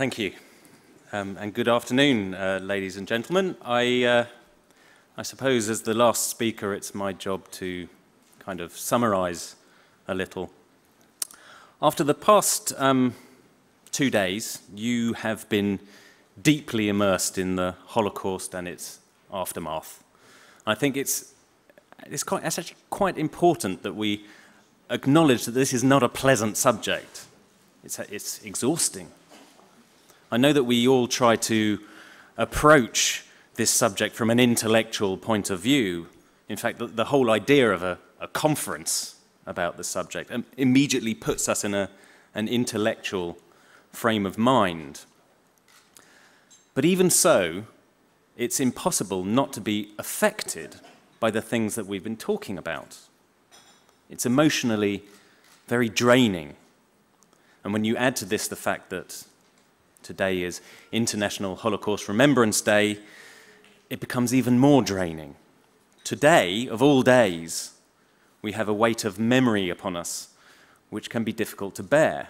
Thank you. Um, and good afternoon, uh, ladies and gentlemen. I, uh, I suppose, as the last speaker, it's my job to kind of summarize a little. After the past um, two days, you have been deeply immersed in the Holocaust and its aftermath. I think it's, it's, quite, it's actually quite important that we acknowledge that this is not a pleasant subject. It's, it's exhausting. I know that we all try to approach this subject from an intellectual point of view. In fact, the, the whole idea of a, a, conference about the subject um, immediately puts us in a, an intellectual frame of mind. But even so, it's impossible not to be affected by the things that we've been talking about. It's emotionally very draining. And when you add to this the fact that today is International Holocaust Remembrance Day, it becomes even more draining. Today, of all days, we have a weight of memory upon us which can be difficult to bear.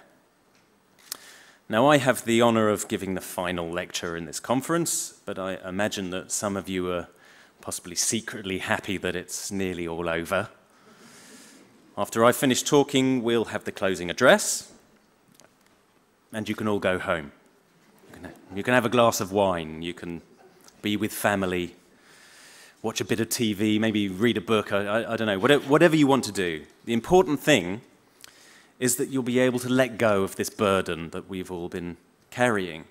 Now, I have the honor of giving the final lecture in this conference, but I imagine that some of you are possibly secretly happy that it's nearly all over. After I finish talking, we'll have the closing address, and you can all go home. You can have a glass of wine, you can be with family, watch a bit of TV, maybe read a book, I, I, I don't know, whatever, you want to do. The important thing is that you'll be able to let go of this burden that we've all been carrying.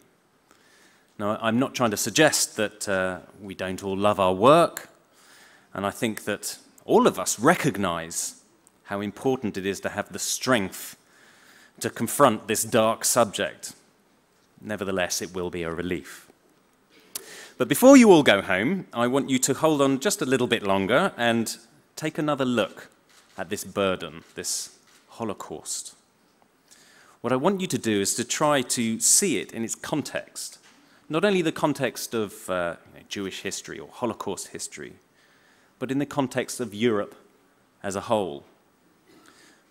Now, I'm not trying to suggest that uh, we don't all love our work, and I think that all of us recognize how important it is to have the strength to confront this dark subject. Nevertheless, it will be a relief. But before you all go home, I want you to hold on just a little bit longer and take another look at this burden, this Holocaust. What I want you to do is to try to see it in its context, not only the context of uh, you know, Jewish history or Holocaust history, but in the context of Europe as a whole.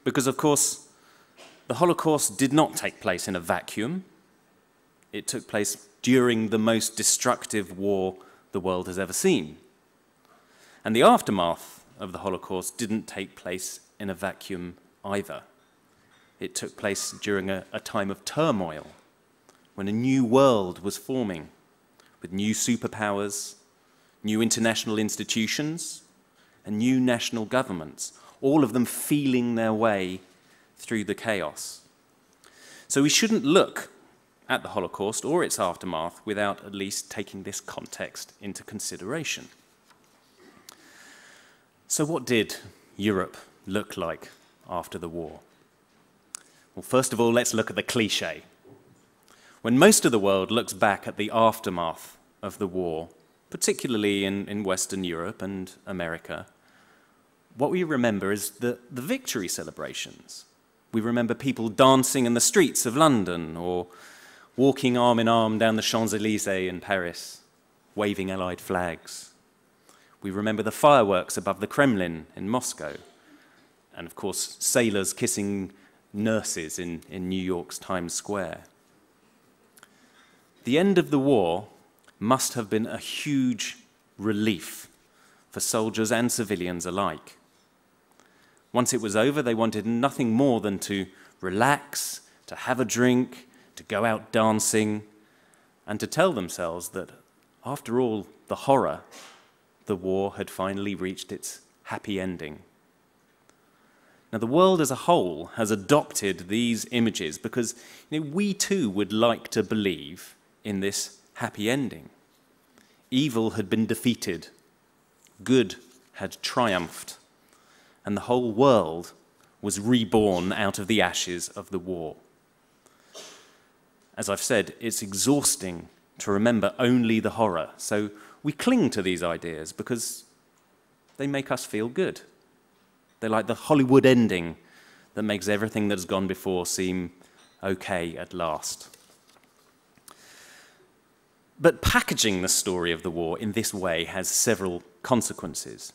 Because, of course, the Holocaust did not take place in a vacuum. It took place during the most destructive war the world has ever seen. And the aftermath of the Holocaust didn't take place in a vacuum either. It took place during a, a time of turmoil, when a new world was forming, with new superpowers, new international institutions, and new national governments, all of them feeling their way through the chaos. So we shouldn't look at the Holocaust or its aftermath without at least taking this context into consideration. So, what did Europe look like after the war? Well, first of all, let's look at the cliche. When most of the world looks back at the aftermath of the war, particularly in, in Western Europe and America, what we remember is the, the victory celebrations. We remember people dancing in the streets of London or walking arm in arm down the Champs Elysees in Paris, waving Allied flags. We remember the fireworks above the Kremlin in Moscow and of course, sailors kissing nurses in, in New York's Times Square. The end of the war must have been a huge relief for soldiers and civilians alike. Once it was over, they wanted nothing more than to relax, to have a drink, to go out dancing, and to tell themselves that, after all the horror, the war had finally reached its happy ending. Now, the world as a whole has adopted these images because you know, we too would like to believe in this happy ending. Evil had been defeated, good had triumphed, and the whole world was reborn out of the ashes of the war. As I've said, it's exhausting to remember only the horror, so we cling to these ideas because they make us feel good. They're like the Hollywood ending that makes everything that's gone before seem okay at last. But packaging the story of the war in this way has several consequences.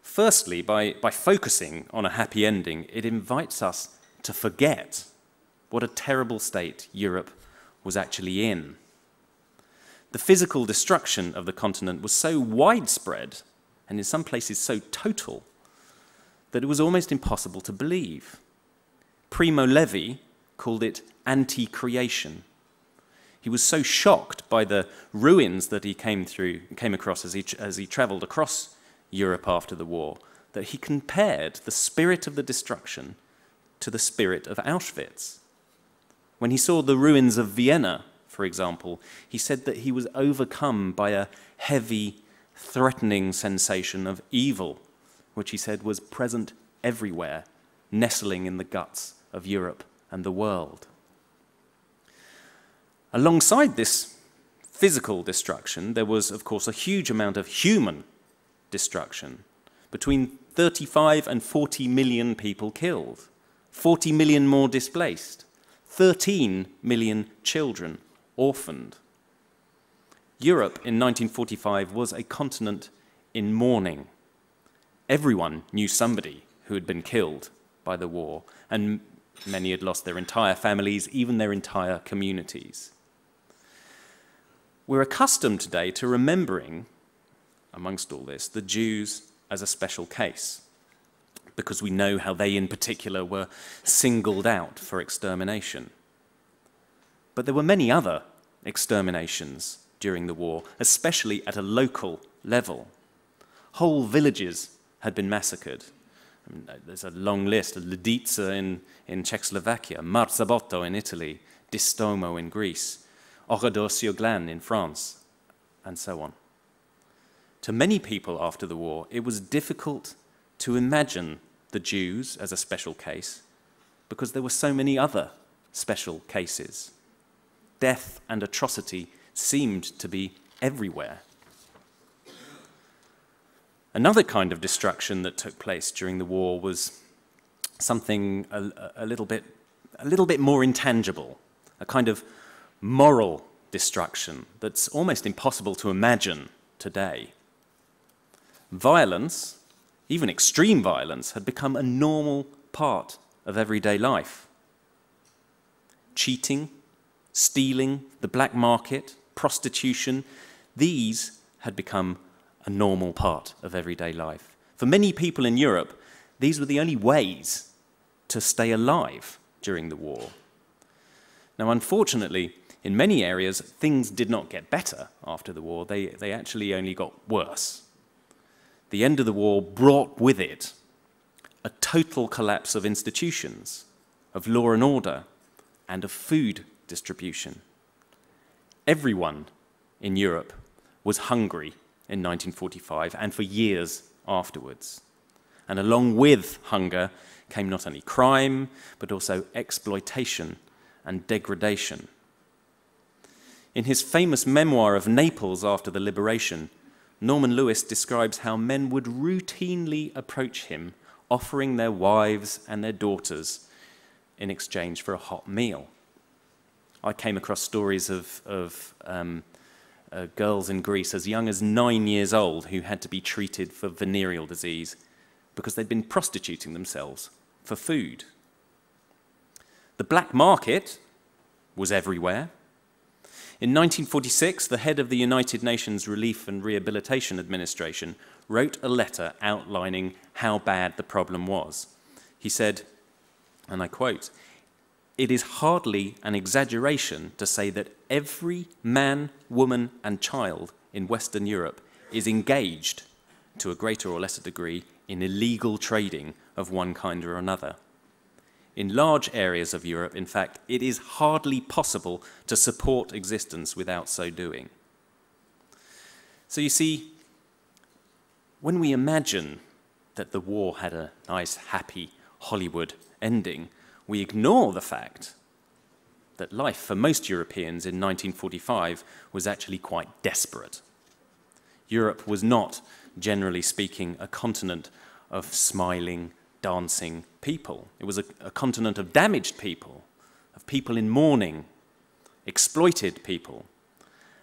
Firstly, by, by focusing on a happy ending, it invites us to forget what a terrible state Europe was actually in. The physical destruction of the continent was so widespread, and in some places so total, that it was almost impossible to believe. Primo Levi called it anti creation. He was so shocked by the ruins that he came, through, came across as he, as he traveled across Europe after the war that he compared the spirit of the destruction to the spirit of Auschwitz. When he saw the ruins of Vienna, for example, he said that he was overcome by a heavy, threatening sensation of evil, which he said was present everywhere, nestling in the guts of Europe and the world. Alongside this physical destruction, there was, of course, a huge amount of human destruction. Between 35 and 40 million people killed, 40 million more displaced, 13 million children orphaned. Europe in 1945 was a continent in mourning. Everyone knew somebody who had been killed by the war, and many had lost their entire families, even their entire communities. We're accustomed today to remembering, amongst all this, the Jews as a special case, because we know how they in particular were singled out for extermination. But there were many other exterminations during the war, especially at a local level. Whole villages had been massacred. I mean, there's a long list Lidice in, in Czechoslovakia, Marzabotto in Italy, Distomo in Greece. Oradour-sur-Glane in France, and so on. To many people after the war, it was difficult to imagine the Jews as a special case because there were so many other special cases. Death and atrocity seemed to be everywhere. Another kind of destruction that took place during the war was something a, a, little, bit, a little bit more intangible, a kind of moral destruction that's almost impossible to imagine today. Violence, even extreme violence, had become a normal part of everyday life. Cheating, stealing, the black market, prostitution, these had become a normal part of everyday life. For many people in Europe, these were the only ways to stay alive during the war. Now, unfortunately, in many areas, things did not get better after the war, they, they actually only got worse. The end of the war brought with it a total collapse of institutions, of law and order, and of food distribution. Everyone in Europe was hungry in 1945 and for years afterwards. And along with hunger came not only crime, but also exploitation and degradation. In his famous memoir of Naples after the liberation, Norman Lewis describes how men would routinely approach him, offering their wives and their daughters in exchange for a hot meal. I came across stories of, of um, uh, girls in Greece as young as nine years old who had to be treated for venereal disease because they'd been prostituting themselves for food. The black market was everywhere. In 1946, the head of the United Nations Relief and Rehabilitation Administration wrote a letter outlining how bad the problem was. He said, and I quote, It is hardly an exaggeration to say that every man, woman, and child in Western Europe is engaged, to a greater or lesser degree, in illegal trading of one kind or another. In large areas of Europe, in fact, it is hardly possible to support existence without so doing. So you see, when we imagine that the war had a nice, happy Hollywood ending, we ignore the fact that life for most Europeans in 1945 was actually quite desperate. Europe was not, generally speaking, a continent of smiling, dancing people. It was a, a continent of damaged people, of people in mourning, exploited people,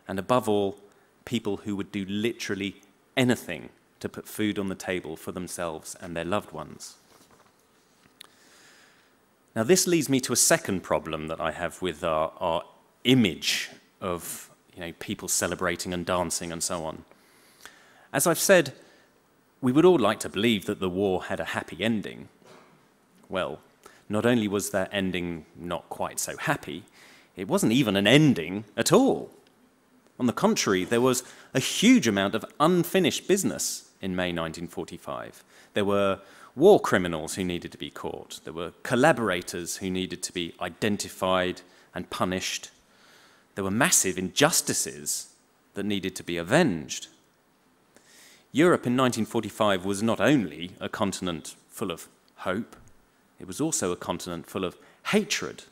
and above all, people who would do literally anything to put food on the table for themselves and their loved ones. Now, this leads me to a second problem that I have with our, our image of you know, people celebrating and dancing and so on. As I've said, we would all like to believe that the war had a happy ending. Well, not only was that ending not quite so happy, it wasn't even an ending at all. On the contrary, there was a huge amount of unfinished business in May 1945. There were war criminals who needed to be caught. There were collaborators who needed to be identified and punished. There were massive injustices that needed to be avenged. Europe in 1945 was not only a continent full of hope, it was also a continent full of hatred.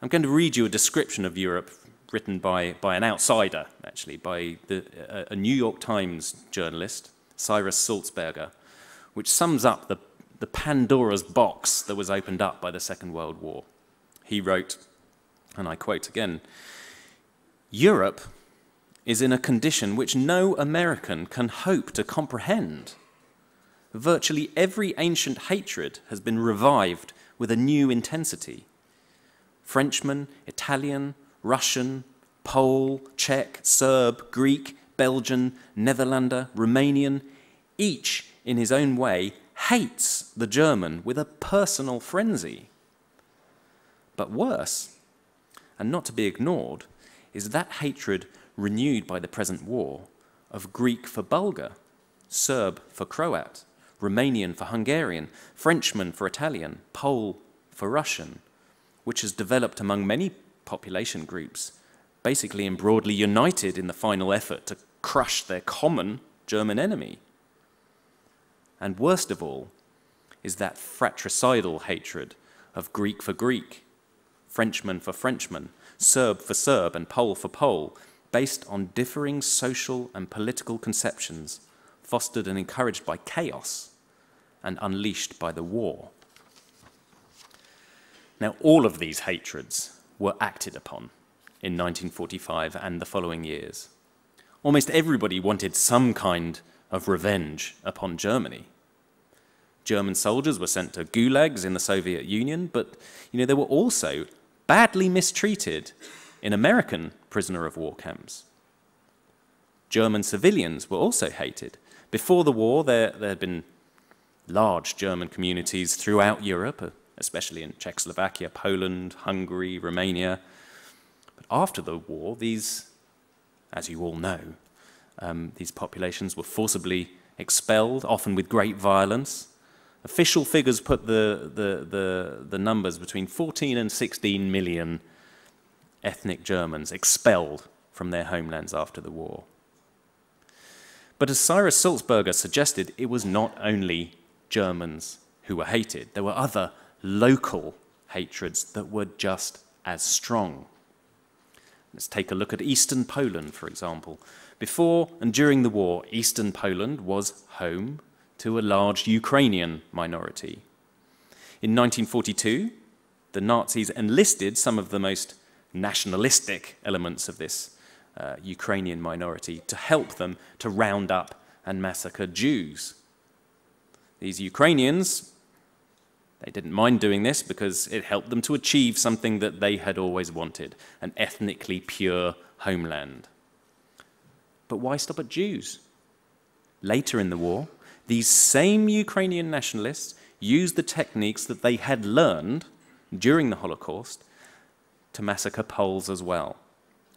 I'm going to read you a description of Europe written by, by an outsider, actually, by the, a, a New York Times journalist, Cyrus Sulzberger, which sums up the, the Pandora's box that was opened up by the Second World War. He wrote, and I quote again Europe is in a condition which no American can hope to comprehend. Virtually every ancient hatred has been revived with a new intensity. Frenchman, Italian, Russian, Pole, Czech, Serb, Greek, Belgian, Netherlander, Romanian, each in his own way hates the German with a personal frenzy. But worse, and not to be ignored, is that hatred renewed by the present war of Greek for Bulgar, Serb for Croat, Romanian for Hungarian, Frenchman for Italian, Pole for Russian, which has developed among many population groups, basically and broadly united in the final effort to crush their common German enemy. And worst of all is that fratricidal hatred of Greek for Greek, Frenchman for Frenchman, Serb for Serb, and Pole for Pole, based on differing social and political conceptions, fostered and encouraged by chaos and unleashed by the war. Now, all of these hatreds were acted upon in 1945 and the following years. Almost everybody wanted some kind of revenge upon Germany. German soldiers were sent to gulags in the Soviet Union, but you know, they were also badly mistreated in American prisoner of war camps. German civilians were also hated. Before the war, there, there had been large German communities throughout Europe, uh, especially in Czechoslovakia, Poland, Hungary, Romania. But after the war, these, as you all know, um, these populations were forcibly expelled, often with great violence. Official figures put the, the, the, the numbers between 14 and 16 million ethnic Germans expelled from their homelands after the war. But as Cyrus Sulzberger suggested, it was not only Germans who were hated, there were other local hatreds that were just as strong. Let's take a look at Eastern Poland, for example. Before and during the war, Eastern Poland was home to a large Ukrainian minority. In 1942, the Nazis enlisted some of the most nationalistic elements of this uh, Ukrainian minority to help them to round up and massacre Jews. These Ukrainians, they didn't mind doing this because it helped them to achieve something that they had always wanted an ethnically pure homeland. But why stop at Jews? Later in the war, these same Ukrainian nationalists used the techniques that they had learned during the Holocaust to massacre Poles as well.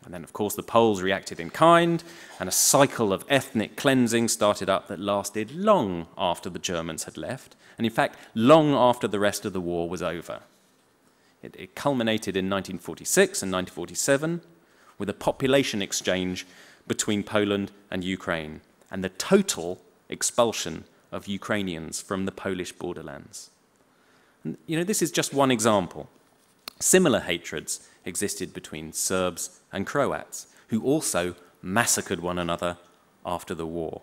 And then, of course, the Poles reacted in kind, and a cycle of ethnic cleansing started up that lasted long after the Germans had left, and in fact, long after the rest of the war was over. It, it culminated in 1946 and 1947 with a population exchange between Poland and Ukraine, and the total expulsion of Ukrainians from the Polish borderlands. And, you know, this is just one example. Similar hatreds existed between Serbs and Croats, who also massacred one another after the war,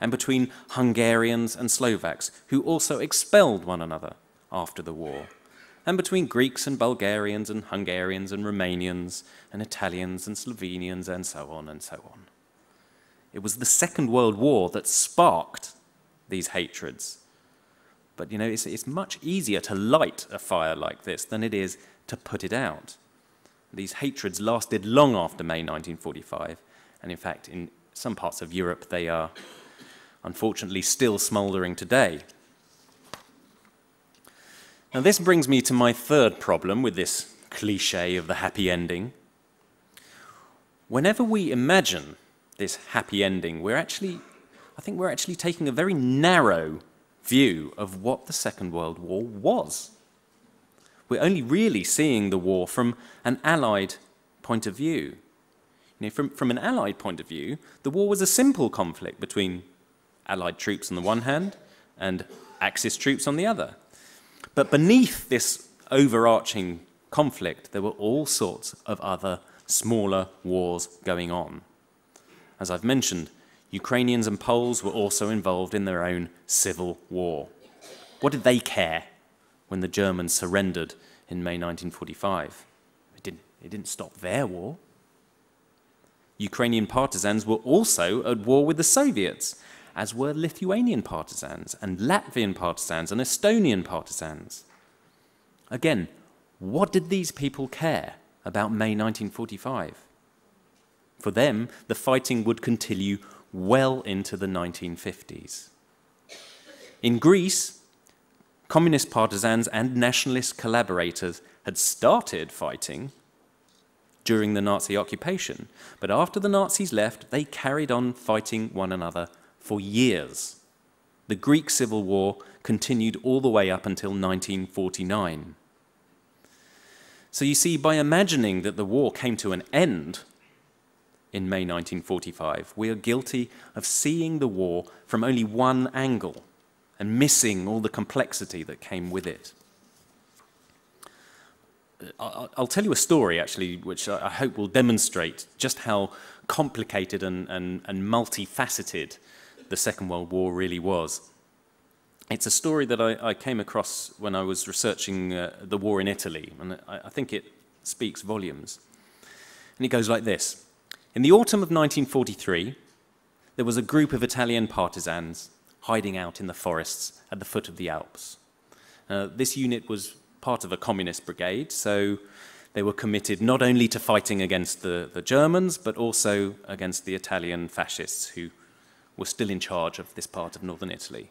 and between Hungarians and Slovaks, who also expelled one another after the war, and between Greeks and Bulgarians and Hungarians and Romanians and Italians and Slovenians and so on and so on. It was the Second World War that sparked these hatreds. But you know, it's, it's much easier to light a fire like this than it is to put it out. these hatreds lasted long after May 1945, and in fact, in some parts of Europe, they are unfortunately still smouldering today. Now, this brings me to my third problem with this cliche of the happy ending. Whenever we imagine this happy ending, we're actually, I think we're actually taking a very narrow view of what the Second World War was. We're only really seeing the war from an Allied point of view. You know, from, from an Allied point of view, the war was a simple conflict between Allied troops on the one hand and Axis troops on the other. But beneath this overarching conflict, there were all sorts of other smaller wars going on. As I've mentioned, Ukrainians and Poles were also involved in their own civil war. What did they care when the Germans surrendered in May 1945? It didn't, it didn't stop their war. Ukrainian partisans were also at war with the Soviets, as were Lithuanian partisans and Latvian partisans and Estonian partisans. Again, what did these people care about May 1945? For them, the fighting would continue well into the 1950s. In Greece, communist partisans and nationalist collaborators had started fighting during the Nazi occupation, but after the Nazis left, they carried on fighting one another for years. The Greek Civil War continued all the way up until 1949. So you see, by imagining that the war came to an end in May 1945, we are guilty of seeing the war from only one angle and missing all the complexity that came with it. I'll tell you a story, actually, which I hope will demonstrate just how complicated and, and, and multifaceted the Second World War really was. It's a story that I, I came across when I was researching uh, the war in Italy, and I, I think it speaks volumes. And it goes like this In the autumn of 1943, there was a group of Italian partisans hiding out in the forests at the foot of the Alps. Uh, this unit was part of a communist brigade, so they were committed not only to fighting against the, the Germans, but also against the Italian fascists who were still in charge of this part of northern Italy.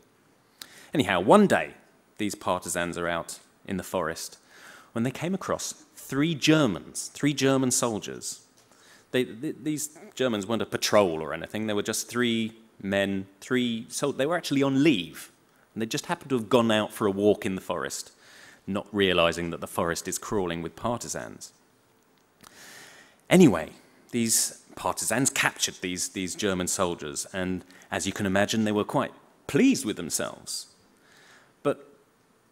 Anyhow, one day, these partisans are out in the forest when they came across three Germans, three German soldiers. They, these Germans weren't a patrol or anything, they were just three men, three, so they were actually on leave. And they just happened to have gone out for a walk in the forest, not realizing that the forest is crawling with partisans. Anyway, these partisans captured these, these German soldiers, and as you can imagine, they were quite pleased with themselves But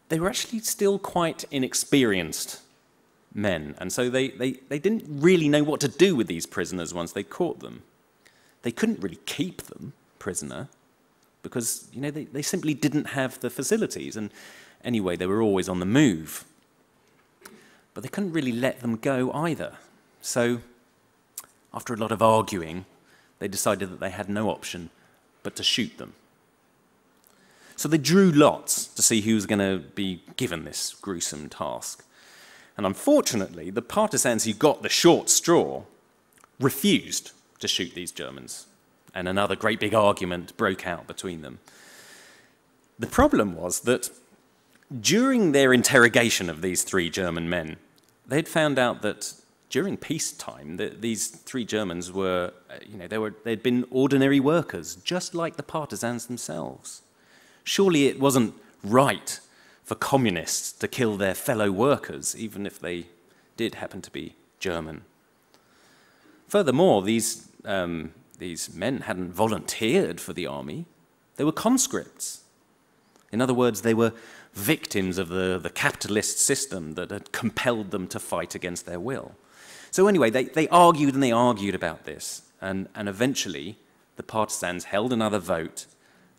they were actually still quite inexperienced men, and so they, they, they didn't really know what to do with these prisoners once they caught them. They couldn't really keep them prisoner because you know they, they simply didn't have the facilities, and anyway, they were always on the move. But they couldn't really let them go either. So, after a lot of arguing, they decided that they had no option but to shoot them. So they drew lots to see who was going to be given this gruesome task. And unfortunately, the partisans who got the short straw refused to shoot these Germans. And another great big argument broke out between them. The problem was that during their interrogation of these three German men, they'd found out that during peacetime, the, these three Germans were, uh, you know, they were, they'd been ordinary workers, just like the partisans themselves. Surely it wasn't right for communists to kill their fellow workers, even if they did happen to be German. Furthermore, these, um, these men hadn't volunteered for the army, they were conscripts. In other words, they were victims of the, the capitalist system that had compelled them to fight against their will. So, anyway, they, they argued and they argued about this, and, and eventually the partisans held another vote,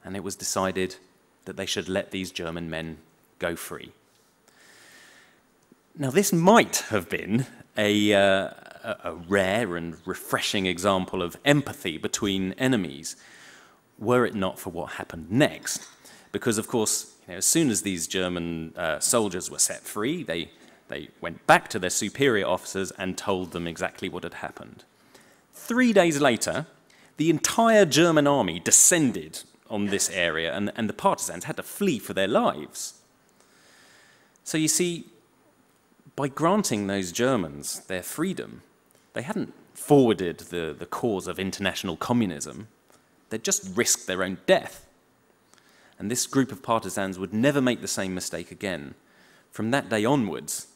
and it was decided that they should let these German men go free. Now, this might have been a, uh, a rare and refreshing example of empathy between enemies, were it not for what happened next. Because, of course, you know, as soon as these German uh, soldiers were set free, they, They went back to their superior officers and told them exactly what had happened. Three days later, the entire German army descended on this area, and, and the partisans had to flee for their lives. So you see, by granting those Germans their freedom, they hadn't forwarded the, the cause of international communism, they'd just risked their own death. And this group of partisans would never make the same mistake again. From that day onwards,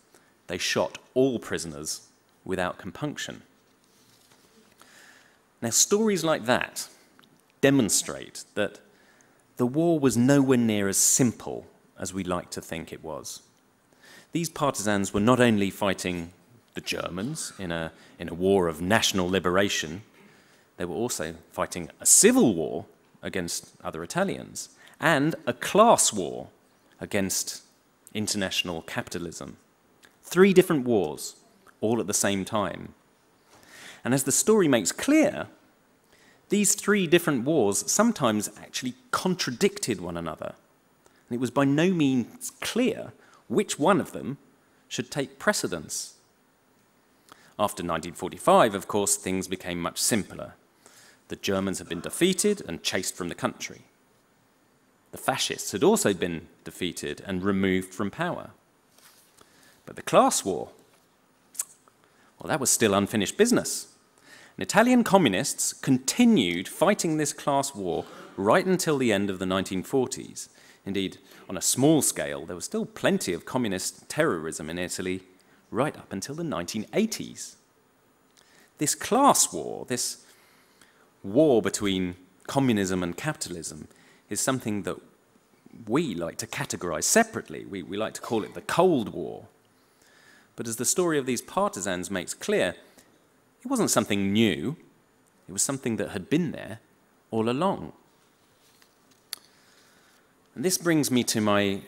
they shot all prisoners without compunction. Now, stories like that demonstrate that the war was nowhere near as simple as we like to think it was. These partisans were not only fighting the Germans in a, in a war of national liberation, they were also fighting a civil war against other Italians and a class war against international capitalism. Three different wars, all at the same time. And as the story makes clear, these three different wars sometimes actually contradicted one another. And it was by no means clear which one of them should take precedence. After 1945, of course, things became much simpler. The Germans had been defeated and chased from the country. The fascists had also been defeated and removed from power. But the class war, well, that was still unfinished business. And Italian communists continued fighting this class war right until the end of the 1940s. Indeed, on a small scale, there was still plenty of communist terrorism in Italy right up until the 1980s. This class war, this war between communism and capitalism, is something that we like to categorize separately. We, we like to call it the Cold War. But as the story of these partisans makes clear, it wasn't something new, it was something that had been there all along. And this brings me to my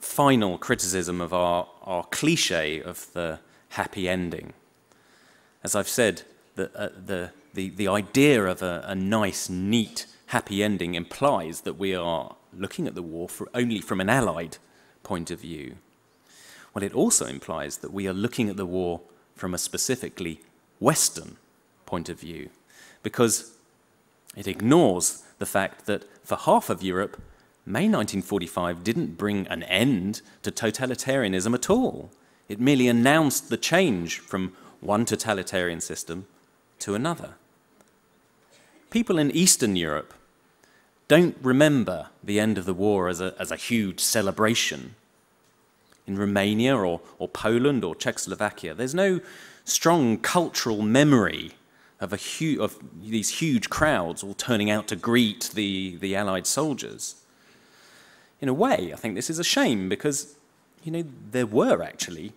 final criticism of our, our cliche of the happy ending. As I've said, the, uh, the, the, the idea of a, a nice, neat, happy ending implies that we are looking at the war for, only from an Allied point of view. Well, it also implies that we are looking at the war from a specifically Western point of view, because it ignores the fact that for half of Europe, May 1945 didn't bring an end to totalitarianism at all. It merely announced the change from one totalitarian system to another. People in Eastern Europe don't remember the end of the war as a, as a huge celebration. In Romania or, or Poland or Czechoslovakia, there's no strong cultural memory of, of these huge crowds all turning out to greet the, the Allied soldiers in a way, I think this is a shame because, you know, there were actually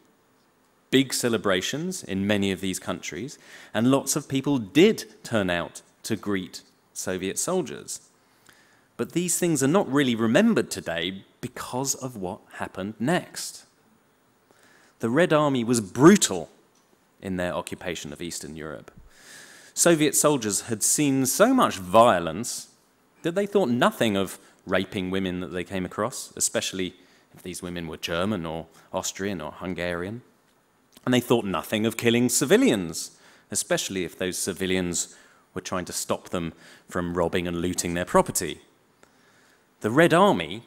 big celebrations in many of these countries, and lots of people did turn out to greet Soviet soldiers. But these things are not really remembered today because of what happened next. The Red Army was brutal in their occupation of Eastern Europe. Soviet soldiers had seen so much violence that they thought nothing of raping women that they came across, especially if these women were German or Austrian or Hungarian. And they thought nothing of killing civilians, especially if those civilians were trying to stop them from robbing and looting their property. The Red Army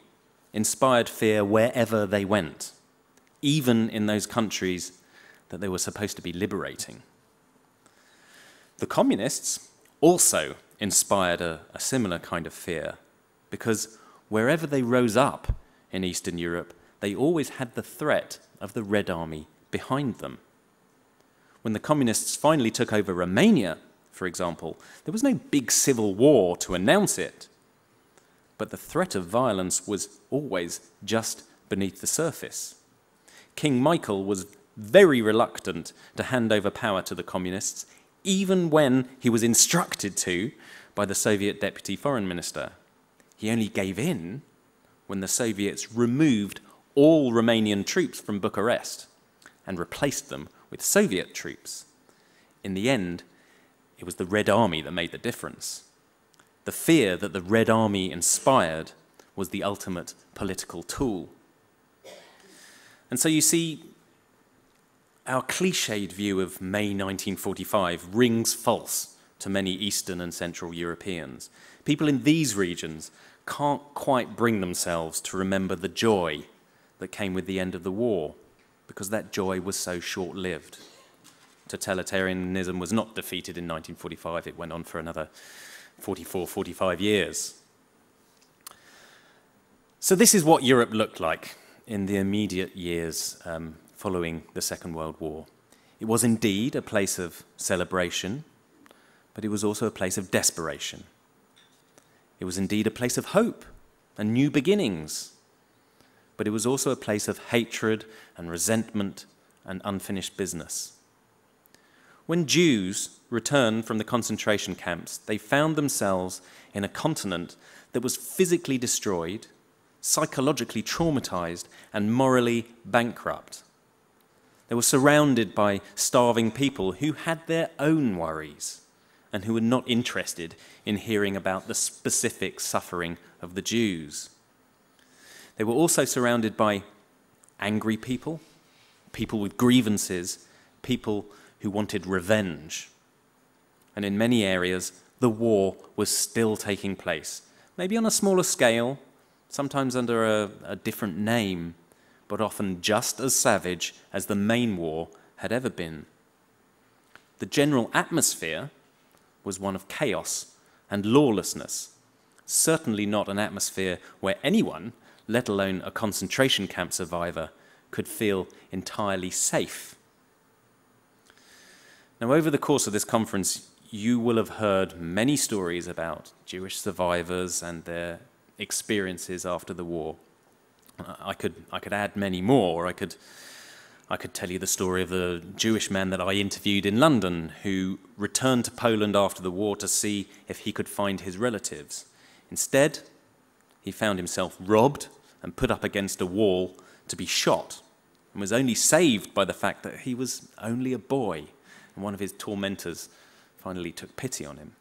inspired fear wherever they went, even in those countries that they were supposed to be liberating. The communists also inspired a, a similar kind of fear because wherever they rose up in Eastern Europe, they always had the threat of the Red Army behind them. When the communists finally took over Romania, for example, there was no big civil war to announce it. But the threat of violence was always just beneath the surface. King Michael was very reluctant to hand over power to the communists, even when he was instructed to by the Soviet deputy foreign minister. He only gave in when the Soviets removed all Romanian troops from Bucharest and replaced them with Soviet troops. In the end, it was the Red Army that made the difference. The fear that the Red Army inspired was the ultimate political tool. And so you see, our cliched view of May 1945 rings false to many Eastern and Central Europeans. People in these regions can't quite bring themselves to remember the joy that came with the end of the war, because that joy was so short lived. Totalitarianism was not defeated in 1945, it went on for another 44, 45 years. So, this is what Europe looked like in the immediate years um, following the Second World War. It was indeed a place of celebration, but it was also a place of desperation. It was indeed a place of hope and new beginnings, but it was also a place of hatred and resentment and unfinished business. When Jews returned from the concentration camps, they found themselves in a continent that was physically destroyed, psychologically traumatized, and morally bankrupt. They were surrounded by starving people who had their own worries and who were not interested in hearing about the specific suffering of the Jews. They were also surrounded by angry people, people with grievances, people who wanted revenge. And in many areas, the war was still taking place, maybe on a smaller scale, sometimes under a, a different name but often just as savage as the main war had ever been. The general atmosphere was one of chaos and lawlessness, certainly not an atmosphere where anyone, let alone a concentration camp survivor, could feel entirely safe. Now, over the course of this conference, you will have heard many stories about Jewish survivors and their experiences after the war. I could, I could add many more. I could, I could tell you the story of the Jewish man that I interviewed in London who returned to Poland after the war to see if he could find his relatives. Instead, he found himself robbed and put up against a wall to be shot and was only saved by the fact that he was only a boy and one of his tormentors finally took pity on him.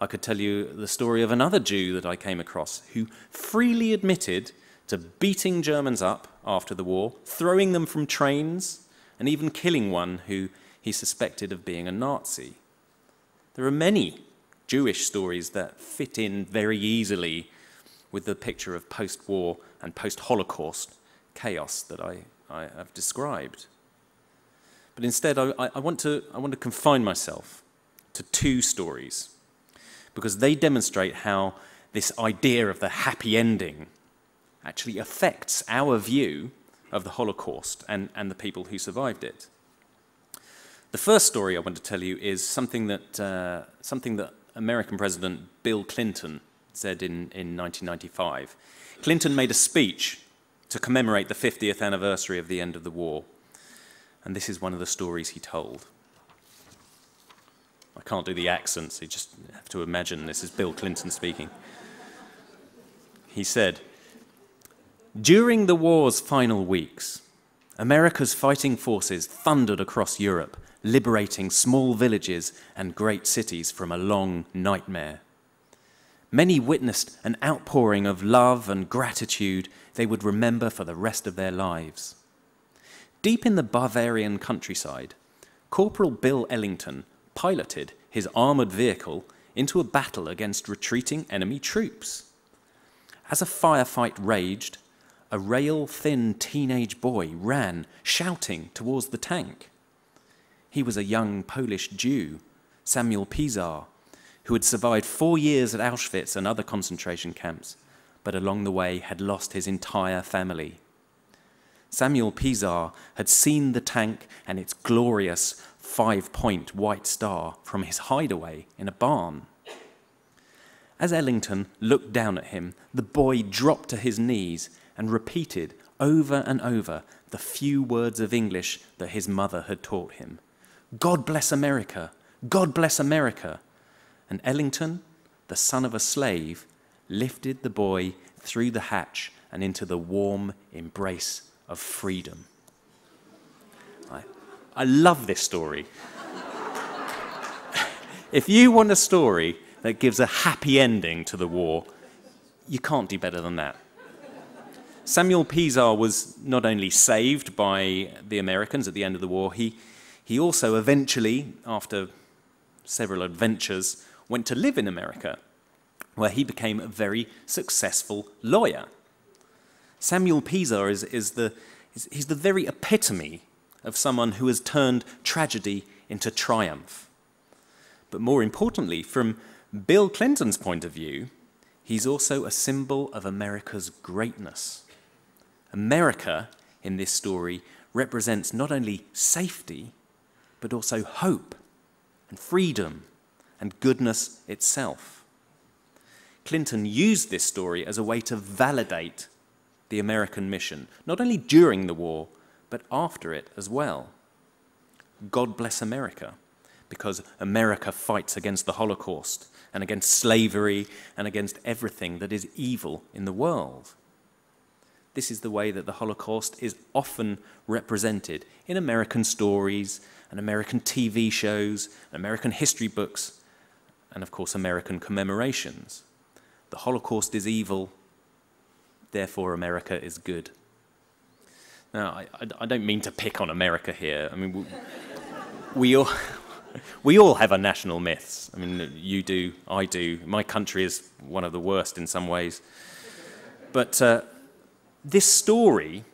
I could tell you the story of another Jew that I came across who freely admitted to beating Germans up after the war, throwing them from trains, and even killing one who he suspected of being a Nazi. There are many Jewish stories that fit in very easily with the picture of post war and post Holocaust chaos that I, I have described. But instead, I, I, want to, I want to confine myself to two stories because they demonstrate how this idea of the happy ending actually affects our view of the Holocaust and, and the people who survived it. The first story I want to tell you is something that, uh, something that American President Bill Clinton said in, in 1995. Clinton made a speech to commemorate the 50th anniversary of the end of the war. And this is one of the stories he told. I can't do the accents, you just have to imagine this is Bill Clinton speaking. He said, during the war's final weeks, America's fighting forces thundered across Europe, liberating small villages and great cities from a long nightmare. Many witnessed an outpouring of love and gratitude they would remember for the rest of their lives. Deep in the Bavarian countryside, Corporal Bill Ellington piloted his armoured vehicle into a battle against retreating enemy troops. As a firefight raged, a rail thin teenage boy ran, shouting, towards the tank. He was a young Polish Jew, Samuel Pisar, who had survived four years at Auschwitz and other concentration camps, but along the way had lost his entire family. Samuel Pisar had seen the tank and its glorious five point white star from his hideaway in a barn. As Ellington looked down at him, the boy dropped to his knees and repeated over and over the few words of English that his mother had taught him God bless America! God bless America! And Ellington, the son of a slave, lifted the boy through the hatch and into the warm embrace of freedom. I, I love this story. if you want a story that gives a happy ending to the war, you can't do better than that. Samuel Pisar was not only saved by the Americans at the end of the war, he, he also eventually, after several adventures, went to live in America, where he became a very successful lawyer. Samuel Pisar is, is the, is, he's the very epitome of someone who has turned tragedy into triumph. But more importantly, from Bill Clinton's point of view, he's also a symbol of America's greatness. America, in this story, represents not only safety, but also hope and freedom and goodness itself. Clinton used this story as a way to validate the American mission, not only during the war, but after it as well. God bless America, because America fights against the Holocaust and against slavery and against everything that is evil in the world. This is the way that the Holocaust is often represented in American stories and American TV shows, American history books, and of course, American commemorations. The Holocaust is evil, therefore, America is good. Now, I, I don't mean to pick on America here. I mean, we, we all. We all have our national myths. I mean, you do, I do. My country is one of the worst in some ways. But uh, this story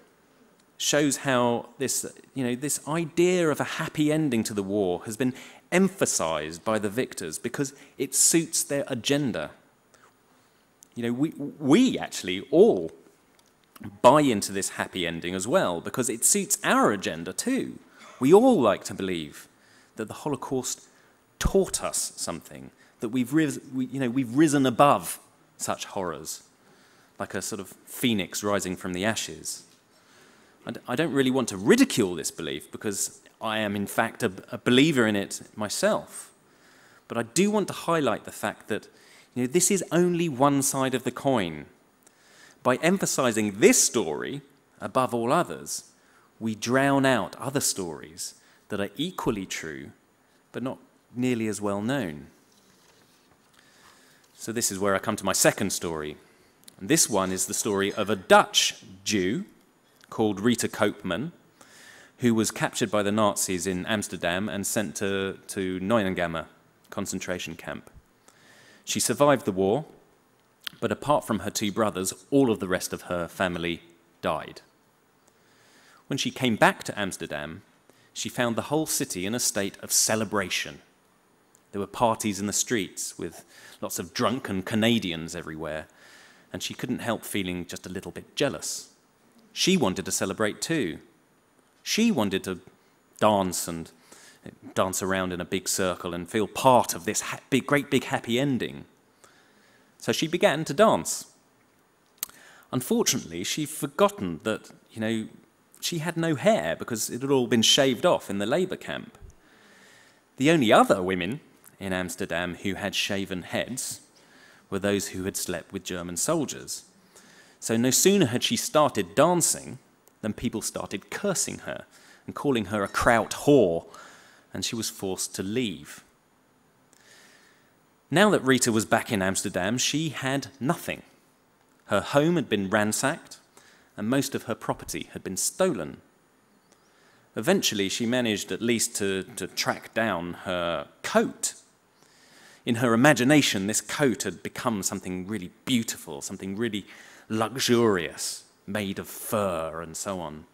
shows how this, you know, this idea of a happy ending to the war has been emphasized by the victors because it suits their agenda. You know, we, we actually all buy into this happy ending as well because it suits our agenda too. We all like to believe that the Holocaust taught us something, that we've, we, you know, we've risen above such horrors like a sort of phoenix rising from the ashes. I don't really want to ridicule this belief because I am, in fact, a, a believer in it myself. But I do want to highlight the fact that you know, this is only one side of the coin. By emphasizing this story above all others, we drown out other stories that are equally true but not nearly as well known. So, this is where I come to my second story and this one is the story of a Dutch Jew called Rita Koopman, who was captured by the Nazis in Amsterdam and sent to, to Neuengamme concentration camp. She survived the war, but apart from her two brothers, all of the rest of her family died. When she came back to Amsterdam, she found the whole city in a state of celebration. There were parties in the streets with lots of drunken Canadians everywhere, and she couldn't help feeling just a little bit jealous. She wanted to celebrate too. She wanted to dance and eh, dance around in a big circle and feel part of this big, great big happy ending. So she began to dance. Unfortunately, she'd forgotten that, you know, she had no hair because it had all been shaved off in the labour camp. The only other women in Amsterdam who had shaven heads were those who had slept with German soldiers. So no sooner had she started dancing than people started cursing her and calling her a kraut whore, and she was forced to leave. Now that Rita was back in Amsterdam, she had nothing. Her home had been ransacked, and most of her property had been stolen. Eventually, she managed at least to, to track down her coat in her imagination, this coat had become something really beautiful, something really luxurious, made of fur and so on.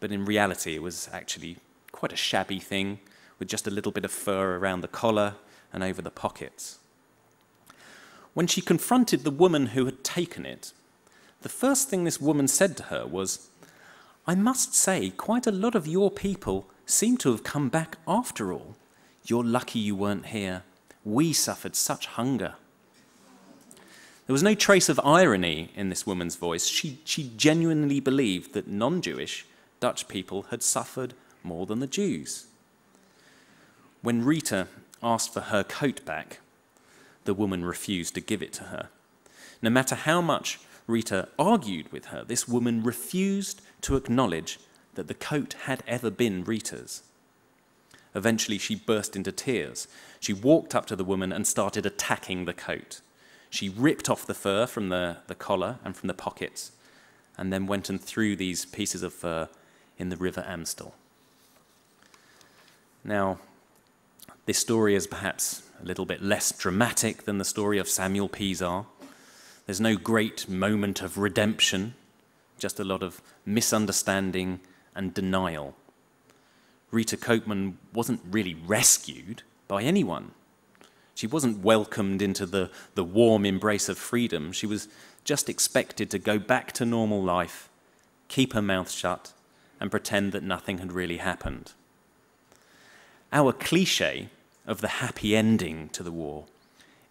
But in reality, it was actually quite a shabby thing with just a little bit of fur around the collar and over the pockets. When she confronted the woman who had taken it, the first thing this woman said to her was, I must say, quite a lot of your people seem to have come back after all. You're lucky you weren't here we suffered such hunger. There was no trace of irony in this woman's voice. She, she genuinely believed that non Jewish Dutch people had suffered more than the Jews. When Rita asked for her coat back, the woman refused to give it to her. No matter how much Rita argued with her, this woman refused to acknowledge that the coat had ever been Rita's. Eventually, she burst into tears. She walked up to the woman and started attacking the coat. She ripped off the fur from the, the collar and from the pockets, and then went and threw these pieces of fur in the River Amstel. Now, this story is perhaps a little bit less dramatic than the story of Samuel Pisar. There's no great moment of redemption, just a lot of misunderstanding and denial. Rita Koopman wasn't really rescued by anyone. She wasn't welcomed into the, the warm embrace of freedom. She was just expected to go back to normal life, keep her mouth shut, and pretend that nothing had really happened. Our cliche of the happy ending to the war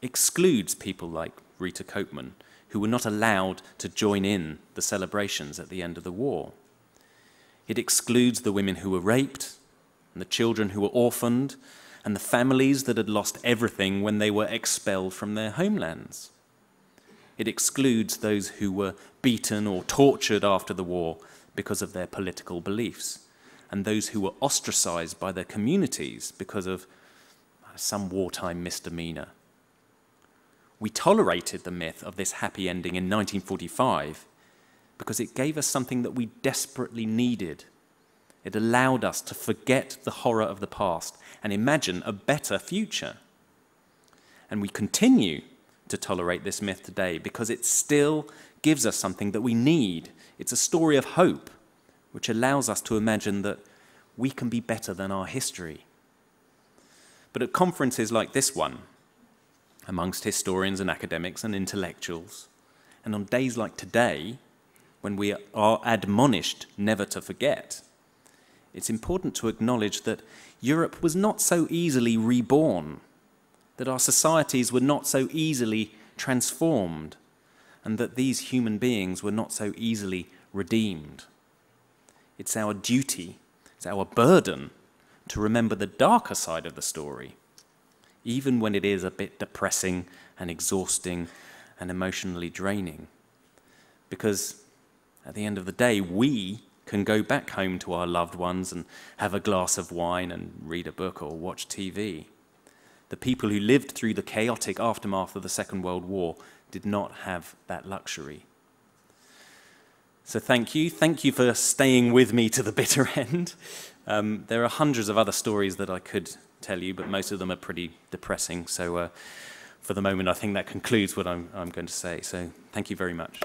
excludes people like Rita Koopman, who were not allowed to join in the celebrations at the end of the war. It excludes the women who were raped, and the children who were orphaned, and the families that had lost everything when they were expelled from their homelands. It excludes those who were beaten or tortured after the war because of their political beliefs, and those who were ostracized by their communities because of uh, some wartime misdemeanor. We tolerated the myth of this happy ending in 1945 because it gave us something that we desperately needed. It allowed us to forget the horror of the past and imagine a better future. And we continue to tolerate this myth today because it still gives us something that we need. It's a story of hope, which allows us to imagine that we can be better than our history. But at conferences like this one, amongst historians and academics and intellectuals, and on days like today, when we are admonished never to forget, it's important to acknowledge that Europe was not so easily reborn, that our societies were not so easily transformed, and that these human beings were not so easily redeemed. It's our duty, it's our burden to remember the darker side of the story, even when it is a bit depressing and exhausting and emotionally draining. Because at the end of the day, we can go back home to our loved ones and have a glass of wine and read a book or watch TV. The people who lived through the chaotic aftermath of the Second World War did not have that luxury. So thank you. Thank you for staying with me to the bitter end. Um, there are hundreds of other stories that I could tell you, but most of them are pretty depressing. So uh, for the moment, I think that concludes what I'm, I'm going to say. So thank you very much.